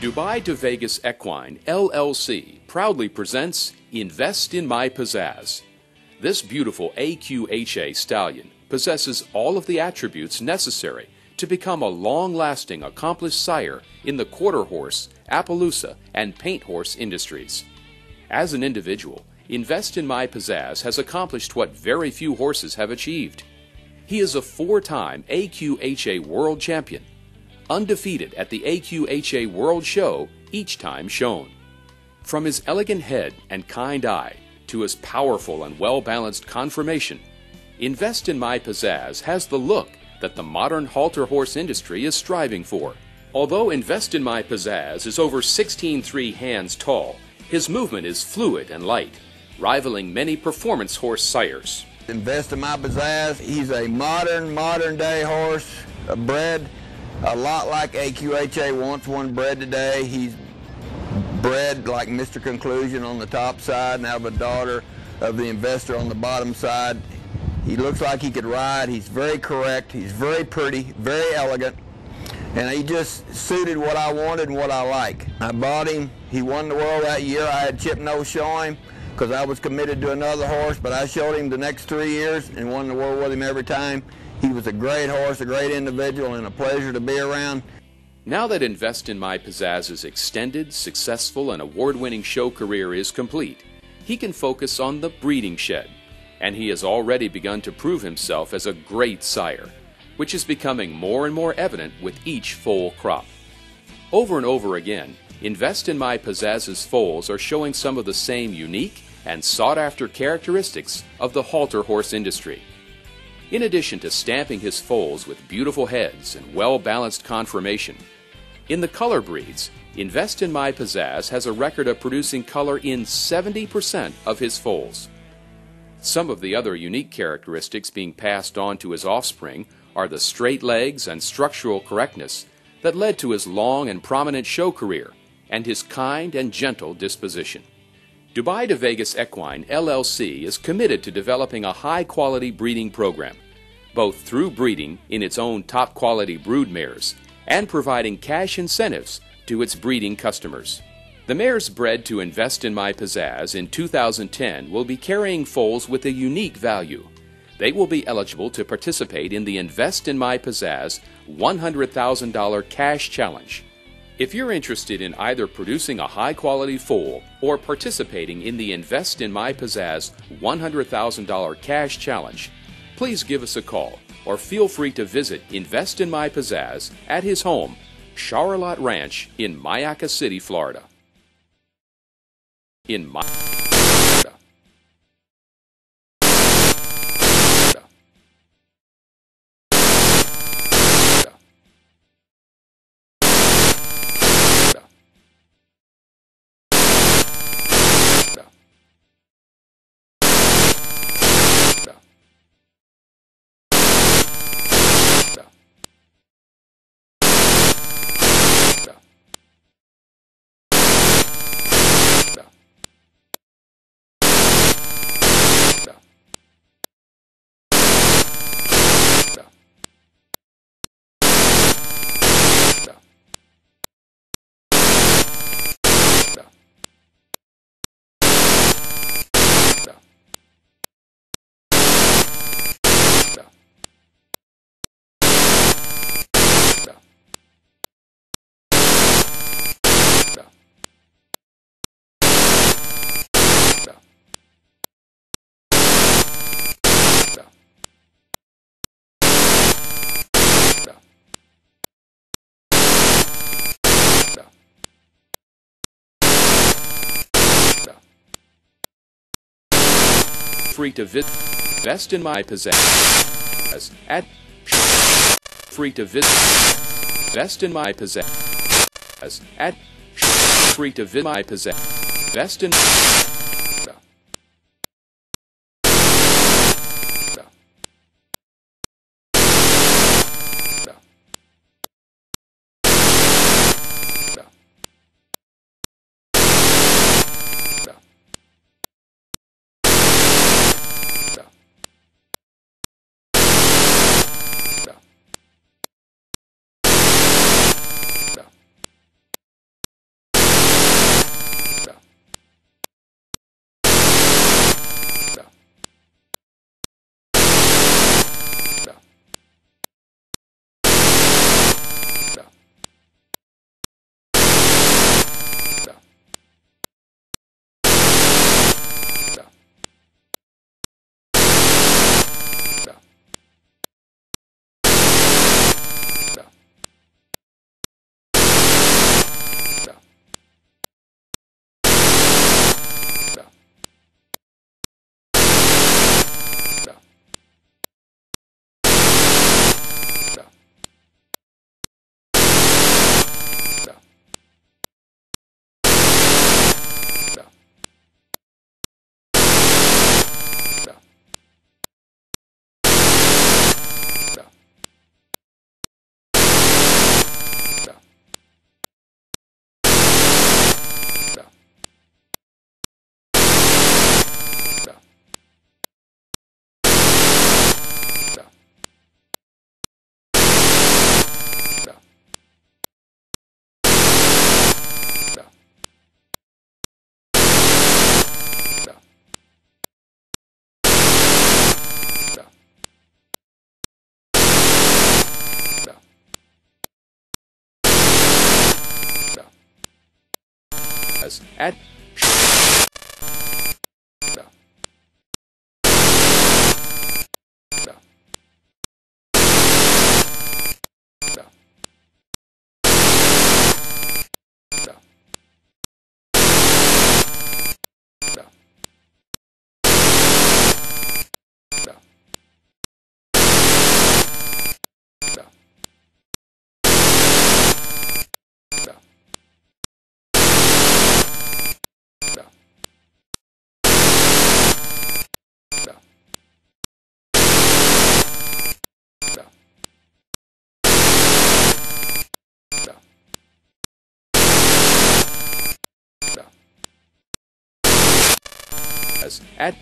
Dubai to Vegas Equine LLC proudly presents Invest in My Pizzazz. This beautiful AQHA stallion possesses all of the attributes necessary to become a long lasting, accomplished sire in the quarter horse, Appaloosa, and paint horse industries. As an individual, Invest in My Pizzazz has accomplished what very few horses have achieved. He is a four time AQHA world champion undefeated at the AQHA World Show each time shown. From his elegant head and kind eye to his powerful and well balanced conformation, Invest in My Pizzazz has the look that the modern halter horse industry is striving for. Although Invest in My Pizzazz is over 16.3 hands tall, his movement is fluid and light, rivaling many performance horse sires. Invest in My Pizzazz, he's a modern, modern day horse, bred a lot like AQHA wants one bred today. He's bred like Mr. Conclusion on the top side and have a daughter of the investor on the bottom side. He looks like he could ride. He's very correct. He's very pretty, very elegant. And he just suited what I wanted and what I like. I bought him. He won the world that year. I had Chip No show him because I was committed to another horse, but I showed him the next three years and won the world with him every time. He was a great horse, a great individual, and a pleasure to be around. Now that Invest in My Pizzazz's extended, successful, and award winning show career is complete, he can focus on the breeding shed, and he has already begun to prove himself as a great sire, which is becoming more and more evident with each foal crop. Over and over again, Invest in My Pizzazz's foals are showing some of the same unique and sought after characteristics of the halter horse industry. In addition to stamping his foals with beautiful heads and well balanced conformation, in the color breeds, Invest in My Pizzazz has a record of producing color in 70% of his foals. Some of the other unique characteristics being passed on to his offspring are the straight legs and structural correctness that led to his long and prominent show career and his kind and gentle disposition. Dubai to Vegas Equine LLC is committed to developing a high quality breeding program, both through breeding in its own top quality brood mares and providing cash incentives to its breeding customers. The mares bred to Invest in My Pizzazz in 2010 will be carrying foals with a unique value. They will be eligible to participate in the Invest in My Pizzazz $100,000 cash challenge. If you're interested in either producing a high quality foal or participating in the Invest in My Pizzazz $100,000 cash challenge, please give us a call or feel free to visit Invest in My Pizzazz at his home, Char-O-Lot Ranch in Myakka City, Florida. In my free to visit. Invest in My Pizzazz at free to visit. Invest in My Pizzazz at free to visit My Pizzazz Invest in at at